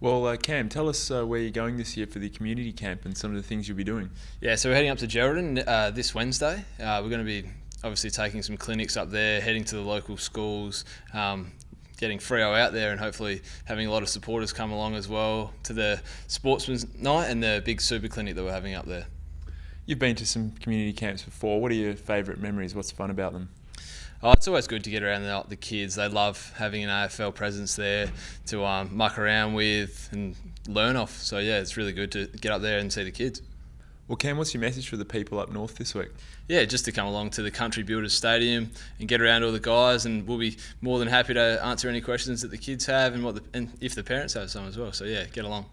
Well, uh, Cam, tell us uh, where you're going this year for the community camp and some of the things you'll be doing. Yeah, so we're heading up to Geraldton uh, this Wednesday. Uh, we're going to be obviously taking some clinics up there, heading to the local schools, um, getting Freo out there, and hopefully having a lot of supporters come along as well to the Sportsman's Night and the big super clinic that we're having up there. You've been to some community camps before. What are your favourite memories? What's fun about them? Oh, it's always good to get around the, the kids. They love having an AFL presence there to um, muck around with and learn off. So yeah, it's really good to get up there and see the kids. Well, Cam, what's your message for the people up north this week? Yeah, just to come along to the Country Builders Stadium and get around all the guys, and we'll be more than happy to answer any questions that the kids have and what the, and if the parents have some as well. So yeah, get along.